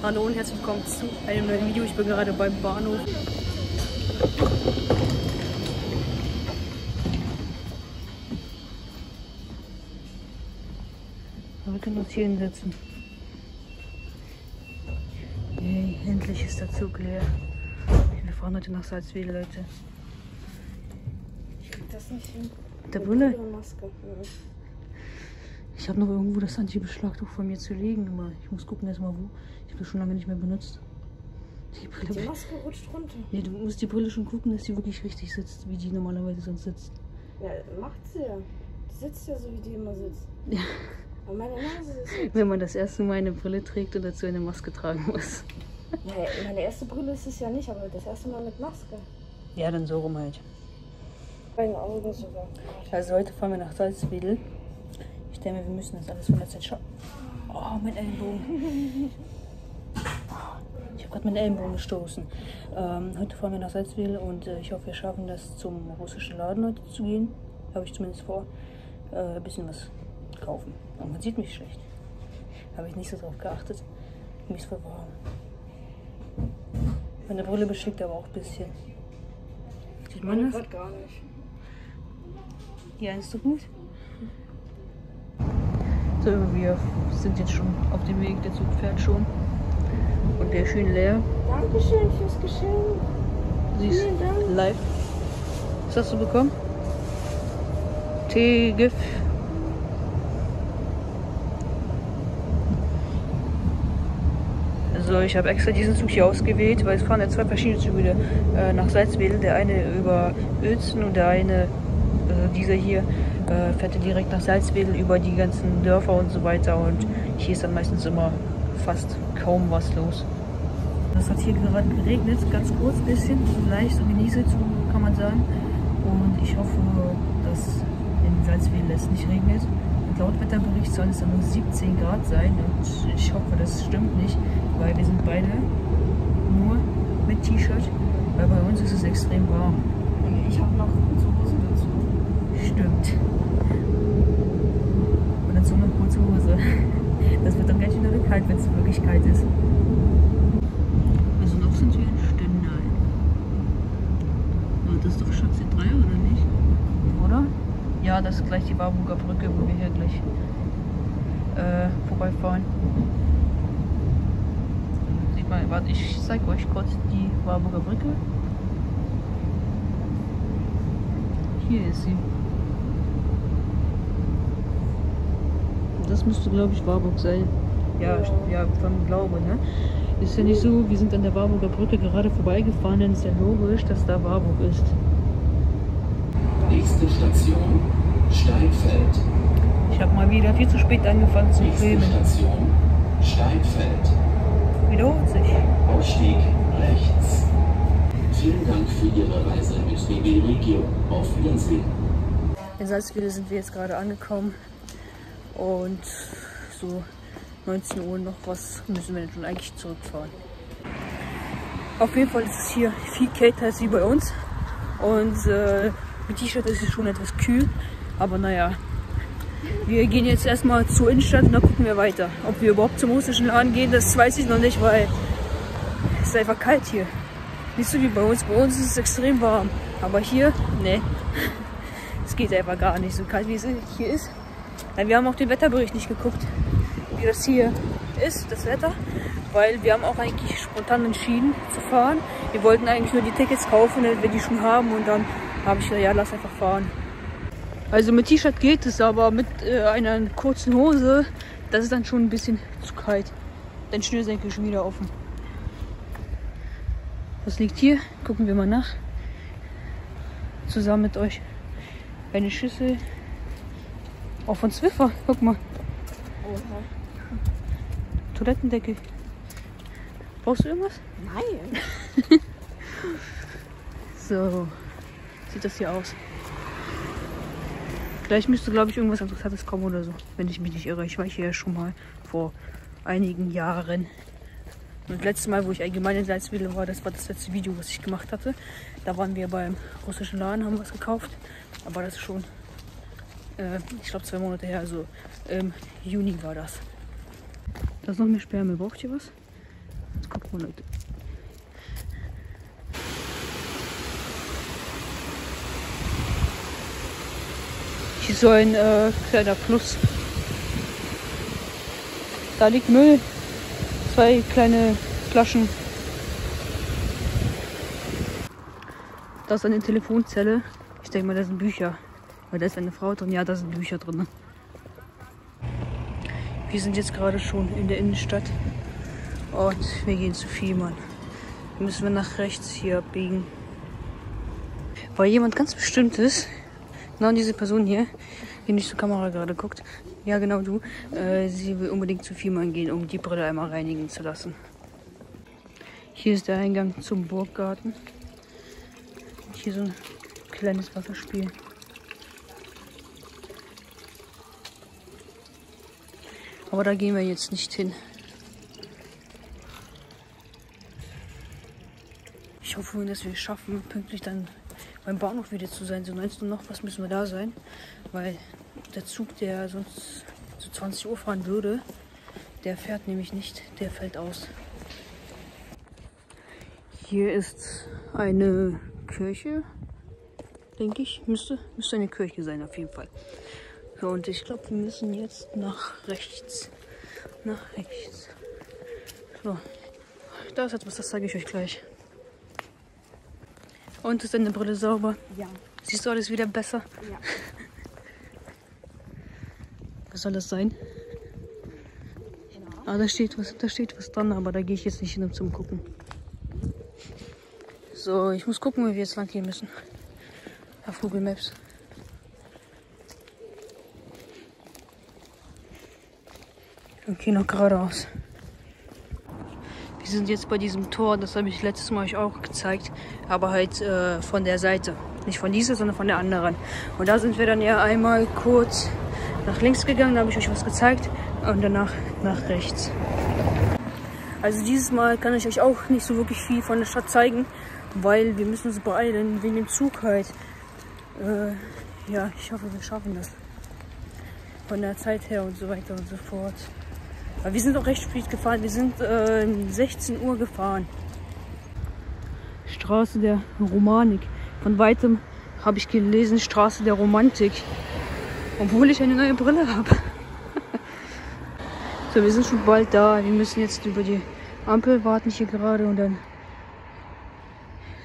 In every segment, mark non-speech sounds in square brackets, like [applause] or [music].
Hallo und herzlich willkommen zu einem neuen Video. Ich bin gerade beim Bahnhof. Wir können uns hier hinsetzen. Yay, endlich ist der Zug leer. Wir fahren heute nach Salzwedel, Leute. Ich krieg das nicht hin. Mit der Brille? Ich habe noch irgendwo das Anti-Beschlagtuch von mir zu liegen, aber ich muss gucken erstmal wo. Ich habe das schon lange nicht mehr benutzt. Die Die Brille. Maske rutscht runter. Nee, du musst die Brille schon gucken, dass sie wirklich richtig sitzt, wie die normalerweise sonst sitzt. Ja, macht sie ja. Die sitzt ja so, wie die immer sitzt. Ja. Aber meine Nase ist jetzt. [laughs] Wenn man das erste Mal eine Brille trägt und dazu eine Maske tragen muss. Ja, meine erste Brille ist es ja nicht, aber das erste Mal mit Maske. Ja, dann so rum halt. Meine Augen sogar. Also heute fahren wir nach Salzwedel. Ich denke, wir müssen das alles von der Zeit schauen. Oh, mein Ellenbogen. [laughs] Ich habe gerade meinen Ellenbogen gestoßen. Ähm, heute fahren wir nach Salzwedel und äh, ich hoffe, wir schaffen das zum russischen Laden heute zu gehen. Habe ich zumindest vor. Äh, ein bisschen was kaufen. Und man sieht mich schlecht. Habe ich nicht so drauf geachtet. Mir ist voll warm. Meine Brille beschickt aber auch ein bisschen. Sieht man das? Gott gar nicht. Ja, ist doch gut. So, wir sind jetzt schon auf dem Weg, der Zug fährt schon. Und der ist schön leer. Dankeschön fürs Geschenk. Siehst Vielen Dank. live. Was hast du bekommen? Tee, Gift. Also ich habe extra diesen Zug hier ausgewählt, weil es fahren ja zwei verschiedene Züge äh, nach Salzwedel. Der eine über Uelzen und der eine, also dieser hier, äh, fährt direkt nach Salzwedel über die ganzen Dörfer und so weiter. Und hier ist dann meistens immer fast kaum was los. Es hat hier gerade geregnet, ganz kurz ein bisschen, leicht so genießelt, so kann man sagen. Und ich hoffe, dass in Salzwedel es nicht regnet. Und laut Wetterbericht soll es dann nur 17 Grad sein. Und ich hoffe, das stimmt nicht, weil wir sind beide nur mit T-Shirt, weil bei uns ist es extrem warm. Ich habe noch kurze Hose dazu. Stimmt. Und dazu noch kurze Hose. Das wird dann ganz schön kalt, wenn es wirklich kalt ist. Also noch sind wir in Stendal. Oh, das ist doch Schatze 3 oder nicht? Oder? Ja, das ist gleich die Warburger Brücke, wo wir hier gleich äh, vorbeifahren. Sieht man, warte, ich zeige euch kurz die Warburger Brücke. Hier ist sie. Das müsste, glaube ich, Warburg sein. Ja, Ja. vom Glaube, ne? Ist ja nicht so, wir sind an der Warburger Brücke gerade vorbeigefahren, dann ist ja logisch, dass da Warburg ist. Nächste Station, Steinfeld. Ich habe mal wieder viel zu spät angefangen zu Nächste filmen. Station, Steinfeld. Wiederholt sich. Ausstieg rechts. Vielen Dank für Ihre Reise mit BB Regio. Auf Wiedersehen. In Salzwedel sind wir jetzt gerade angekommen und so 19 Uhr noch was müssen wir schon eigentlich zurückfahren. Auf jeden Fall ist es hier viel kälter als wie bei uns und äh, mit T-Shirt ist es schon etwas kühl, aber naja. Wir gehen jetzt erstmal zur Innenstadt und dann gucken wir weiter. Ob wir überhaupt zum russischen Laden gehen, das weiß ich noch nicht, weil es ist einfach kalt hier. Nicht so wie bei uns. Bei uns ist es extrem warm. Aber hier, ne. [laughs] Es geht einfach gar nicht so kalt, wie es hier ist. Wir haben auch den Wetterbericht nicht geguckt, wie das hier ist, das Wetter. Weil wir haben auch eigentlich spontan entschieden zu fahren. Wir wollten eigentlich nur die Tickets kaufen, damit wir die schon haben. Und dann habe ich gesagt, ja, lass einfach fahren. Also mit T-Shirt geht es, aber mit äh, einer kurzen Hose, das ist dann schon ein bisschen zu kalt. Dein Schnürsenkel ist schon wieder offen. Was liegt hier? Gucken wir mal nach. Zusammen mit euch. Eine Schüssel. Auch von Zwiffer. Guck mal. Oha. Toilettendeckel. Brauchst du irgendwas? Nein. [laughs] So. Sieht das hier aus. Gleich müsste, glaube ich, irgendwas Interessantes kommen oder so. Wenn ich mich nicht irre. Ich war hier ja schon mal vor einigen Jahren. Und das letzte Mal, wo ich allgemein in Salzwedel war, das war das letzte Video, was ich gemacht hatte. Da waren wir beim russischen Laden, haben was gekauft. Aber das ist schon, äh, ich glaube, zwei Monate her. Also im Juni war das. Da ist noch mehr Sperrmüll. Braucht ihr was? Jetzt guckt mal, Leute. Hier ist so ein äh, kleiner Fluss. Da liegt Müll. Zwei kleine Flaschen. Da ist eine Telefonzelle. Ich denke mal, da sind Bücher. Weil da ist eine Frau drin. Ja, da sind Bücher drin. Wir sind jetzt gerade schon in der Innenstadt. Und wir gehen zu Fiemann. Müssen wir nach rechts hier abbiegen. Weil jemand ganz bestimmtes, genau diese Person hier, die nicht zur Kamera gerade guckt, ja genau du, äh, sie will unbedingt zu Fiemann gehen, um die Brille einmal reinigen zu lassen. Hier ist der Eingang zum Burggarten. Hier so ein kleines Wasserspiel. Aber da gehen wir jetzt nicht hin. Ich hoffe, dass wir es schaffen, pünktlich dann beim Bahnhof wieder zu sein. So 19 Uhr noch was müssen wir da sein. Weil der Zug, der sonst zu 20 Uhr fahren würde, der fährt nämlich nicht. Der fällt aus. Hier ist eine Kirche, denke ich. Müsste, müsste eine Kirche sein, auf jeden Fall. So, und ich glaube, wir müssen jetzt nach rechts. Nach rechts. So. Da ist etwas, das zeige ich euch gleich. Und ist deine Brille sauber? Ja. Siehst du alles wieder besser? Ja. [laughs] Was soll das sein? Ah, da steht was, da steht was dran, aber da gehe ich jetzt nicht hin, um zum gucken. So, ich muss gucken, wie wir jetzt lang gehen müssen. Auf Google Maps. Okay, noch geradeaus. Wir sind jetzt bei diesem Tor, das habe ich letztes Mal euch auch gezeigt, aber halt äh, von der Seite. Nicht von dieser, sondern von der anderen. Und da sind wir dann ja einmal kurz nach links gegangen, da habe ich euch was gezeigt und danach nach rechts. Also dieses Mal kann ich euch auch nicht so wirklich viel von der Stadt zeigen, weil wir müssen uns beeilen wegen dem Zug halt. Äh, ja, ich hoffe, wir schaffen das. Von der Zeit her und so weiter und so fort. Aber wir sind auch recht spät gefahren. Wir sind äh, 16 Uhr gefahren. Straße der Romanik. Von weitem habe ich gelesen Straße der Romantik. Obwohl ich eine neue Brille habe. [laughs] so, wir sind schon bald da. Wir müssen jetzt über die Ampel warten hier gerade und dann.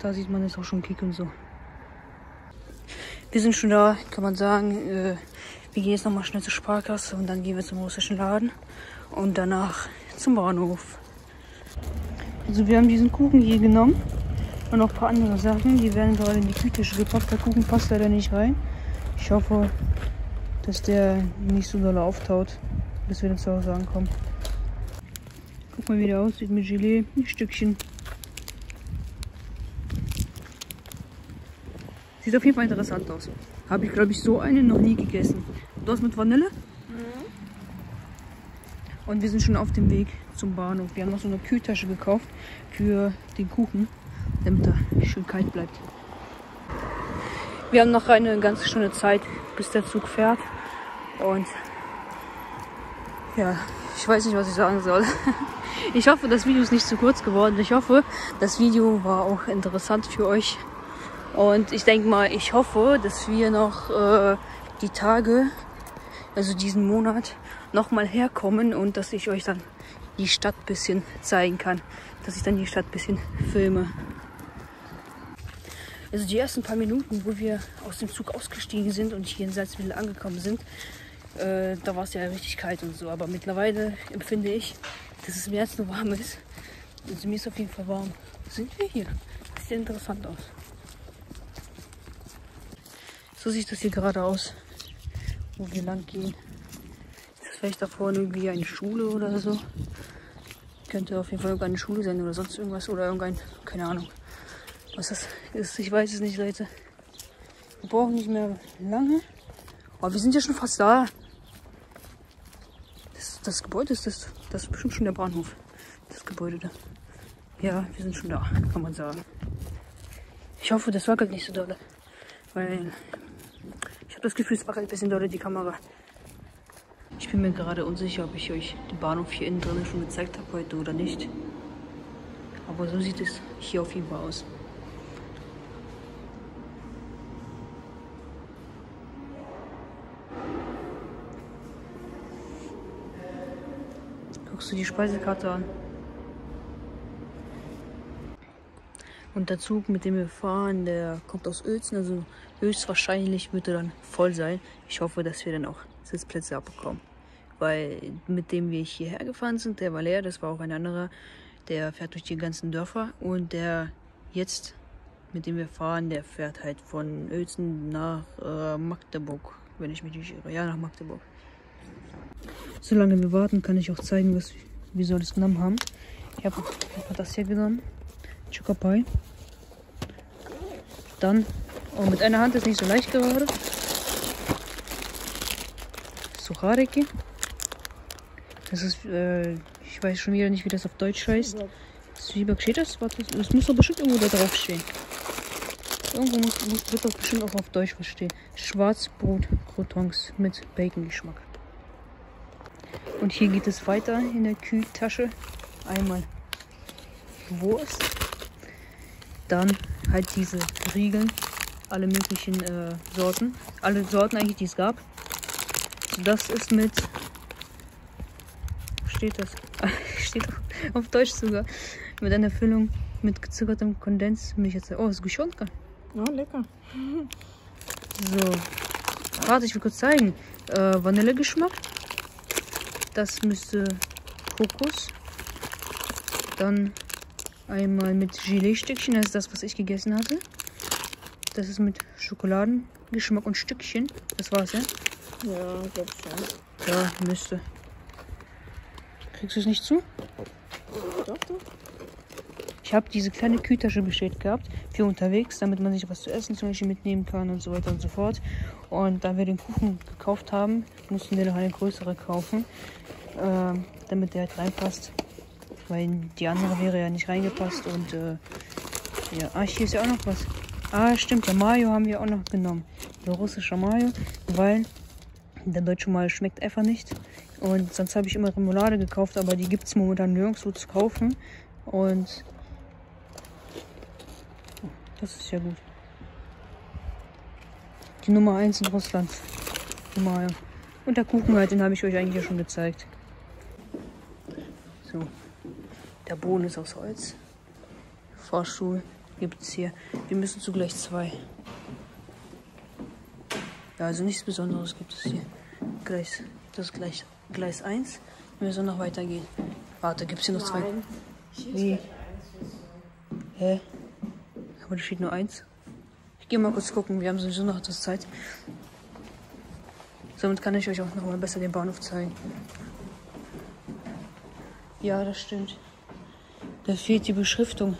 Da sieht man jetzt auch schon Kick und so. Wir sind schon da, kann man sagen. Äh, wir gehen jetzt nochmal schnell zur Sparkasse und dann gehen wir zum russischen Laden und danach zum Bahnhof. Also wir haben diesen Kuchen hier genommen und noch ein paar andere Sachen. Die werden gerade in die Kühltasche gepackt. Der Kuchen passt leider nicht rein. Ich hoffe, dass der nicht so doll auftaut, bis wir dann zu Hause ankommen. Guck mal, wie der aussieht mit Gelee. Ein Stückchen. Sieht auf jeden Fall interessant aus. Habe ich, glaube ich, so einen noch nie gegessen. Das mit Vanille. Und wir sind schon auf dem Weg zum Bahnhof. Wir haben noch so eine Kühltasche gekauft für den Kuchen, damit er schön kalt bleibt. Wir haben noch eine ganze Stunde Zeit, bis der Zug fährt. Und ja, ich weiß nicht, was ich sagen soll. [laughs] Ich hoffe, das Video ist nicht zu kurz geworden. Ich hoffe, das Video war auch interessant für euch. Und ich denke mal, ich hoffe, dass wir noch äh, die Tage, also diesen Monat, nochmal herkommen und dass ich euch dann die Stadt ein bisschen zeigen kann. Dass ich dann die Stadt ein bisschen filme. Also die ersten paar Minuten, wo wir aus dem Zug ausgestiegen sind und hier in Salzwedel angekommen sind, äh, da war es ja richtig kalt und so. Aber mittlerweile empfinde ich, dass es mehr als nur warm ist. Also mir ist auf jeden Fall warm. Sind wir hier? Das sieht interessant aus. So sieht das hier gerade aus, wo wir lang gehen. Vielleicht da vorne irgendwie eine Schule oder so? Könnte auf jeden Fall irgendeine Schule sein oder sonst irgendwas oder irgendein, keine Ahnung. Was das ist, ich weiß es nicht, Leute. Wir brauchen nicht mehr lange. Aber wir sind ja schon fast da. Das, das Gebäude ist das, das ist bestimmt schon der Bahnhof. Das Gebäude da. Ja, wir sind schon da, kann man sagen. Ich hoffe, das wackelt nicht so doll. Weil ich habe das Gefühl, es wackelt ein bisschen doll die Kamera. Ich bin mir gerade unsicher, ob ich euch den Bahnhof hier innen drin schon gezeigt habe heute oder nicht. Aber so sieht es hier auf jeden Fall aus. Guckst du die Speisekarte an? Und der Zug, mit dem wir fahren, der kommt aus Uelzen, also höchstwahrscheinlich wird er dann voll sein. Ich hoffe, dass wir dann auch Sitzplätze abbekommen. Weil mit dem wir hierher gefahren sind, der war leer, das war auch ein anderer, der fährt durch die ganzen Dörfer und der jetzt, mit dem wir fahren, der fährt halt von Uelzen nach äh, Magdeburg, wenn ich mich nicht irre. Ja, nach Magdeburg. Solange wir warten, kann ich auch zeigen, was wir so alles genommen haben. Ich habe hab das hier genommen. Chocopai. Dann, oh, mit einer Hand ist nicht so leicht gerade. Suchareki. Das ist, äh, ich weiß schon wieder nicht, wie das auf Deutsch heißt. Zwieback steht das? Das muss doch bestimmt irgendwo da drauf stehen. Irgendwo muss, muss wird doch bestimmt auch auf Deutsch was stehen. Schwarzbrot-Croutons mit Bacon-Geschmack. Und hier geht es weiter in der Kühltasche. Einmal Wurst. Dann halt diese Riegeln. Alle möglichen äh, Sorten. Alle Sorten eigentlich, die es gab. Das ist mit. Steht das? [laughs] steht auf, Deutsch sogar. Mit einer Füllung mit gezuckertem Kondensmilch. Oh, ist Guschonka. Ja, lecker. So. Warte, ich will kurz zeigen. Äh, Vanillegeschmack. Das müsste Kokos. Dann einmal mit Gelee-Stückchen. Das ist das, was ich gegessen hatte. Das ist mit Schokoladengeschmack und Stückchen. Das war's, ja? Ja, glaub schon. Ja, müsste. Kriegst du es nicht zu? Doch, doch. Ich habe diese kleine Kühltasche bestellt gehabt für unterwegs, damit man sich was zu essen zum Beispiel mitnehmen kann und so weiter und so fort. Und da wir den Kuchen gekauft haben, mussten wir noch eine größere kaufen, äh, damit der halt reinpasst. Weil die andere wäre ja nicht reingepasst und äh, ja, ah, hier ist ja auch noch was. Ah, stimmt, der Mayo haben wir auch noch genommen. Der russische Mayo, weil der deutsche Mayo schmeckt einfach nicht. Und sonst habe ich immer Remoulade gekauft, aber die gibt es momentan nirgendwo zu kaufen. Und das ist ja gut. Die Nummer 1 in Russland. Mayo. Und der Kuchen halt, den habe ich euch eigentlich ja schon gezeigt. So. Der Boden ist aus Holz. Fahrstuhl gibt es hier. Wir müssen zugleich zwei. Ja, also nichts Besonderes gibt es hier. Gleis, das ist gleich Gleis 1. Wir müssen noch weitergehen. Warte, gibt es hier noch zwei? Nein. Wie? Hä? Aber da steht nur eins. Ich gehe mal kurz gucken. Wir haben sowieso noch etwas Zeit. Somit kann ich euch auch noch mal besser den Bahnhof zeigen. Ja, das stimmt. Da fehlt die Beschriftung.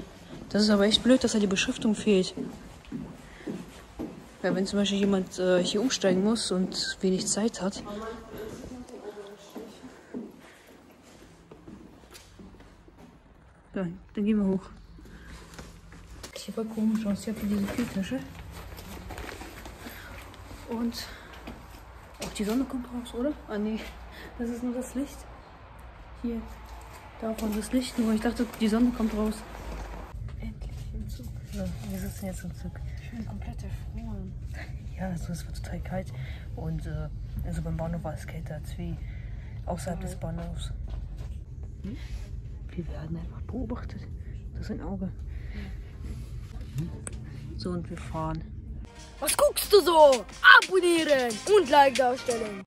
Das ist aber echt blöd, dass da die Beschriftung fehlt. Ja, wenn zum Beispiel jemand äh, hier umsteigen muss und wenig Zeit hat. Ja, dann gehen wir hoch. Sieht voll komisch aus. Ich habe diese Kühltasche. Und auch die Sonne kommt raus, oder? Ah nee, das ist nur das Licht. Hier, davon das Licht. Nur ich dachte, die Sonne kommt raus. So, wir sitzen jetzt im Zug. Ich bin komplett erfroren. [laughs] Ja, also es war total kalt. Und äh, also beim Bahnhof war es kälter als wie außerhalb des Bahnhofs. Wir werden einfach beobachtet. Das ist ein Auge. So, und wir fahren. Was guckst du so? Abonnieren und Like darstellen.